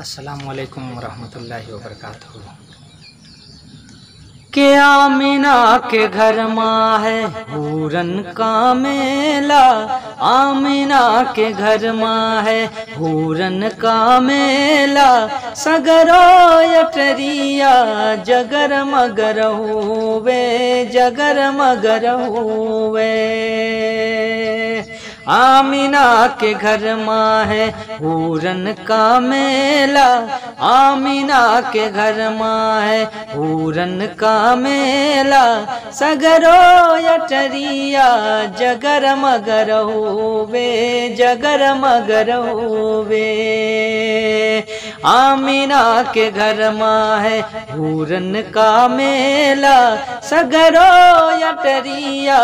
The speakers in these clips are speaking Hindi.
असलकम वरहमतुल्लाहि वबरकातुहू के के घर माँ है, हूरन का मेला। आमिना के घर माँ है, हूरन का मेला। सगरो यटरिया जगर मगर हुए जगर मगर हुए आमिना के घर माँ है हूरन का मेला। आमीना के घर माँ है हूरन का मेला। सगरो यटरिया जगर मगर हो वे जगर मगर होवे। आमिना के घर माँ है, पूरन का मेला, सगरो यटरिया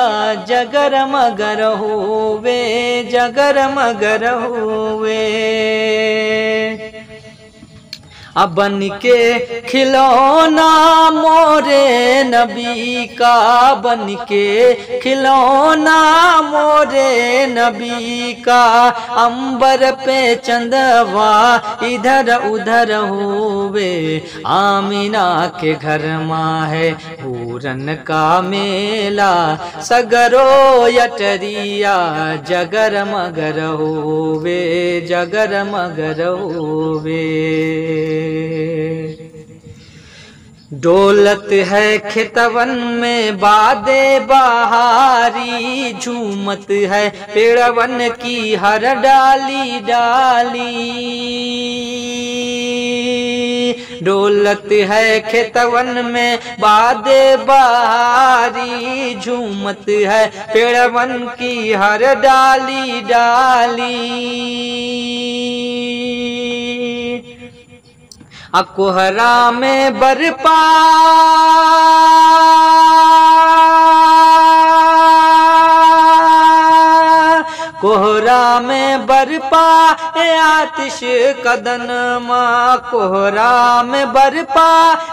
जगर मगर होवे, जगर मगर हुए अबन के खिलौना मोरे नबी का बन के खिलौना मोरे नबी का अंबर पे चंदवा इधर उधर हुए। आमिना के घर माँ है पूरन का मेला, सगरो यटरिया, जगर मगर हुए, जगर मगर हुए। डोलत है खेतवन में बादे बहारी, झूमत है पेड़वन की हर डाली डाली। डोलत है खेतवन में बादे बहारी, झूमत है पेड़वन की हर डाली डाली। अकोहरा में बरपा। कोहरा में बरपा, ए आतिश कदन माँ, कोहरा में बरपा,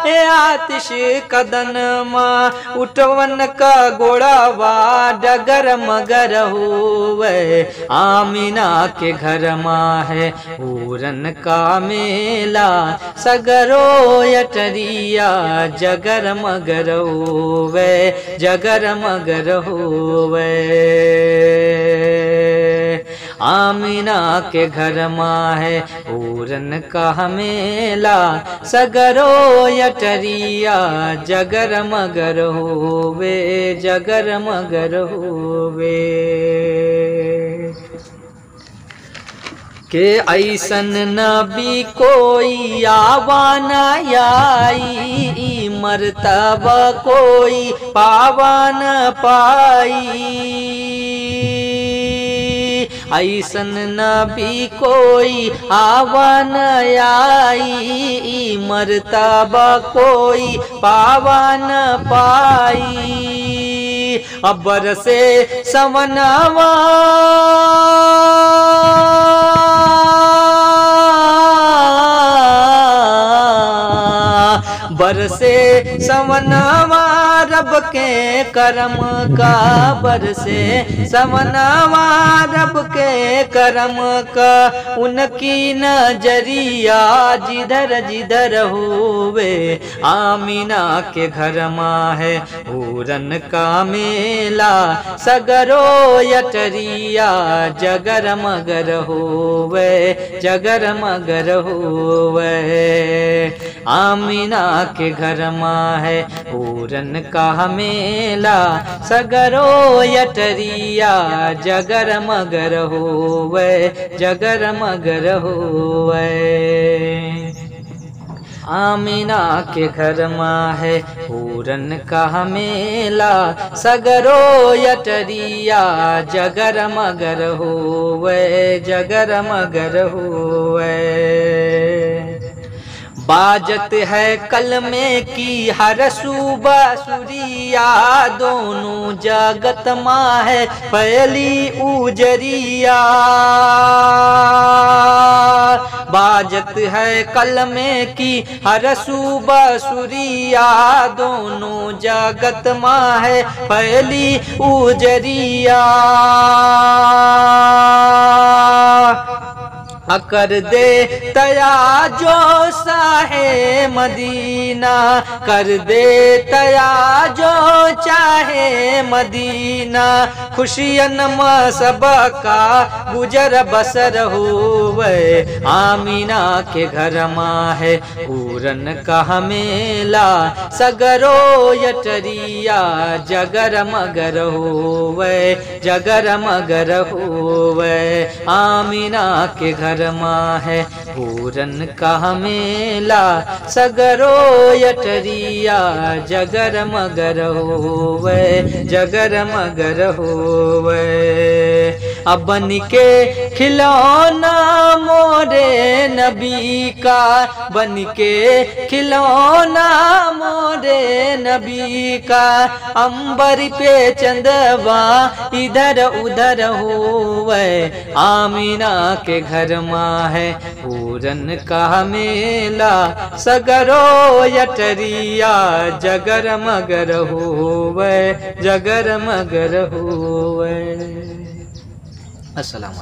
ए आतिश कदन माँ, उठवन का गोड़ावा डगर मगर हुए। आमिना के घर माँ है, पूरन का मेला, सगरो यटरिया, जगर मगर हुए, जगर मगर हुए। आमिना के घर माँ है पूरन का हमेला सगरो यटरिया, जगर मगर होवे, जगर मगर होवे। के ऐसन नबी कोई आवाना आई, मरतब कोई पावन पाई। ऐसन नबी कोई आवन आई मरतबा कोई पावन पाई। अबर से सवनवा बरसे सवनवा रब के करम का बरसे। सवनवा रब के करम का उनकी नज़रिया जिधर जिधर हुए आमीना के घर माँ है पूरन का मेला, सगरो यटरिया, जगर मगर हुए जगर मगर हुए आमीना के घर माँ है पूरन का मेला, सगरो यटरिया, जगर मगर होवे, जगर मगर होवे। आमीना के घर माँ है पूरन का मेला, सगरो यटरिया, जगर मगर होवे, जगर मगर हो बाजत है कलमे की हर सुबह सुरिया दोनों जगत माँ है पहली उजरिया। बाजत है कलमे की हर सुबह सुरिया दोनों जगत माँ है पहली उजरिया। अकर दे तया जो साहे मदीना। कर दे तया जो चाहे मदीना। खुशियन सब का गुजर बसर हुए। आमीना के घर माँ है पूरन का मेला। सगरो यटरिया जगर मगर होवे जगर मगर होवे आमीना के घर माँ है। पूरन का मेला, सगरो यटरिया, जगर मगर होवे, जगर मगर होवे। अबन के खिलौना मोरे नबी का बन के खिलौना मोरे नबी का। अंबर पे चंदवा इधर उधर हुए आमीना के घर माँ है पूरन का मेला। सगरो यटरिया जगर मगर हुए जगर मगर हुए अस्सलाम